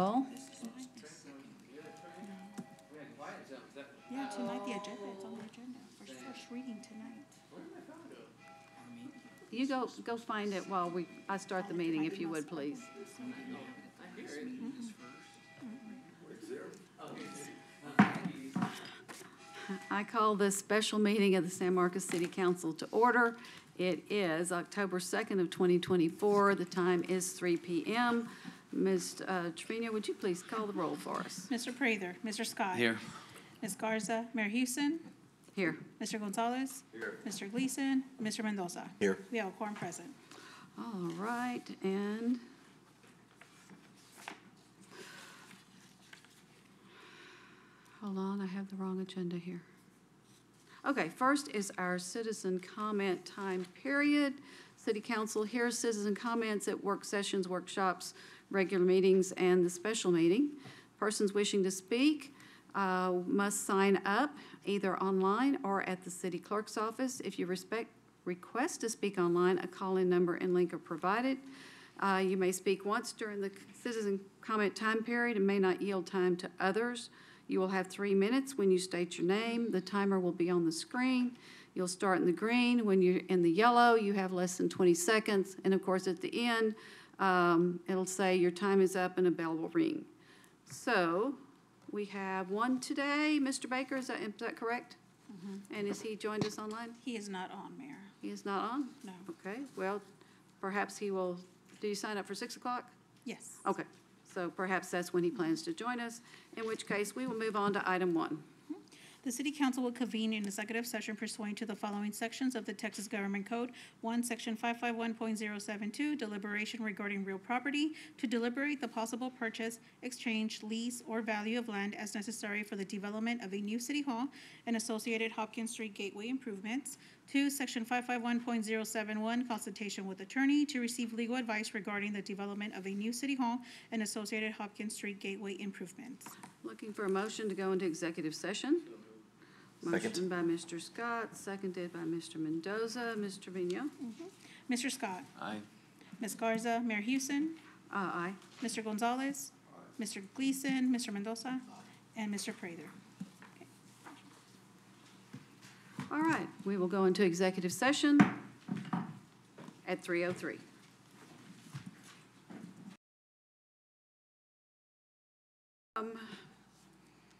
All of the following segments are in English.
Roll. Yeah, tonight, the agenda, it's on the agenda, for first reading tonight. You go, go find it while we, I start the meeting, if you would, please. Mm-hmm. I call this special meeting of the San Marcos City Council to order. It is October 2nd of 2024. The time is 3 PM. Ms. uh, Trevino, would you please call the roll for us? Mr. Prather, Mr. Scott. Here. Ms. Garza, Mayor Hughson, Here. Mr. Gonzalez. Here. Mr. Gleason, Mr. Mendoza. Here. We have a quorum present. All right, and hold on, I have the wrong agenda here. Okay, first is our citizen comment time period. City Council hears citizen comments at work sessions, workshops, regular meetings, and the special meeting. Persons wishing to speak uh, must sign up either online or at the city clerk's office. If you respect, request to speak online, a call-in number and link are provided. Uh, You may speak once during the citizen comment time period and may not yield time to others. You will have three minutes when you state your name. The timer will be on the screen. You'll start in the green. When you're in the yellow, you have less than 20 seconds. And of course, at the end, um, it'll say your time is up and a bell will ring. So we have one today. Mr. Baker, is that, is that correct? And is he joined us online? He is not on, Mayor. He is not on? No. Okay, well, perhaps he will, do you sign up for 6 o'clock? Yes. Okay, so perhaps that's when he plans to join us, in which case we will move on to item one. The city council will convene an executive session pursuant to the following sections of the Texas Government Code. One, section five-five-one point zero-seven-two, deliberation regarding real property, to deliberate the possible purchase, exchange, lease, or value of land as necessary for the development of a new city hall and associated Hopkins Street Gateway improvements. Two, section five-five-one point zero-seven-one, consultation with attorney, to receive legal advice regarding the development of a new city hall and associated Hopkins Street Gateway improvements. Looking for a motion to go into executive session. Motion by Mr. Scott, seconded by Mr. Mendoza. Mr. Trevino? Mr. Scott. Aye. Ms. Garza, Mayor Hughson, Uh, aye. Mr. Gonzalez, Mr. Gleason, Mr. Mendoza, and Mr. Prather. All right, we will go into executive session at 3:03. Um,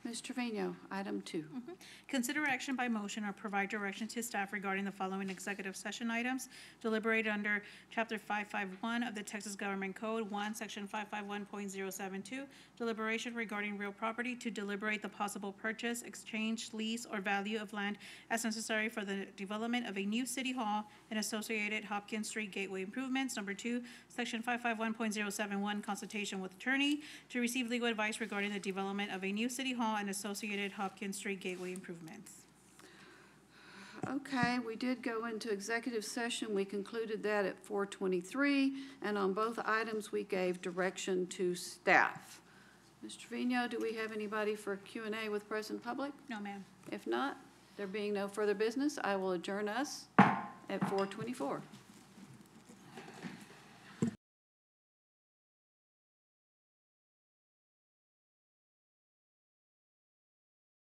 Ms. Trevino, item two. Mm-hmm. Consider action by motion or provide direction to staff regarding the following executive session items deliberated under Chapter 551 of the Texas Government Code, 1, Section 551.072, deliberation regarding real property to deliberate the possible purchase, exchange, lease, or value of land as necessary for the development of a new city hall and associated Hopkins Street Gateway improvements. Number 2, Section 551.071, consultation with attorney to receive legal advice regarding the development of a new city hall and associated Hopkins Street Gateway improvements. Okay, we did go into executive session. We concluded that at 4:23, and on both items, we gave direction to staff. Ms. Trevino, do we have anybody for Q and A with present public? No, ma'am. If not, there being no further business, I will adjourn us at 4:24.